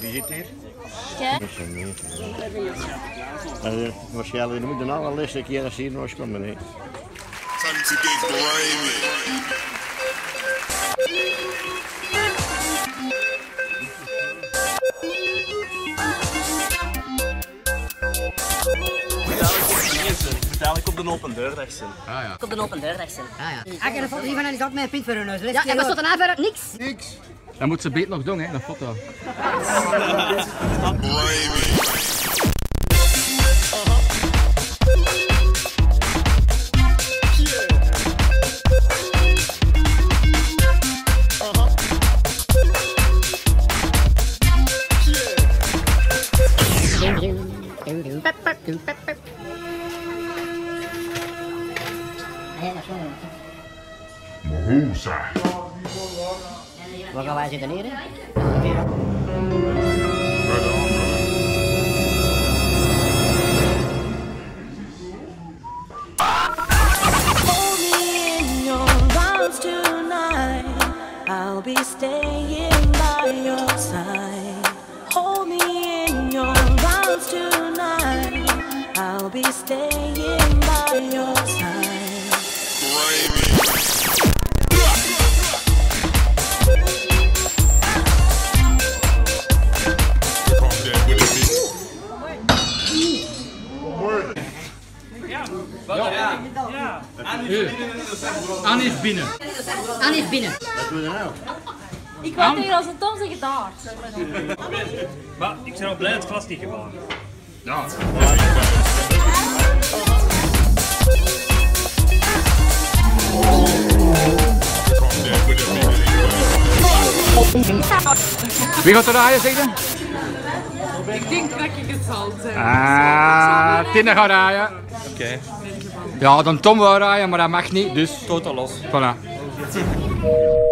Wie zit hier? Niet. Uh, waarschijnlijk moet je nou al les een keer als hier nog komen. Nee. Time to get Dadelijk op de open deurdag zijn. Op de open deurdag zijn. Ik heb een foto van en is ook met een pint voor hun neus. Ja, en wat stond daarna verder? Niks. Dan moet ze beet nog doen, hè, dat foto. Wij zitten hier? hè? Hold me in your arms tonight. I'll be staying by your side. Hold me in your arms tonight. I'll be staying by your Anne is binnen. Anne is binnen. Wat doe je nou? Ik wou tegen als een Tom zeggen daar. Maar ik ben blij dat het glas niet gevallen. Beat. Wie gaat er rijden, zeg je? Ik denk dat ik het zal zijn. Ah, Tina gaat rijden. Oké. Ja, dan Tom wil rijden, maar dat mag niet, dus... Totaal los. Voilà.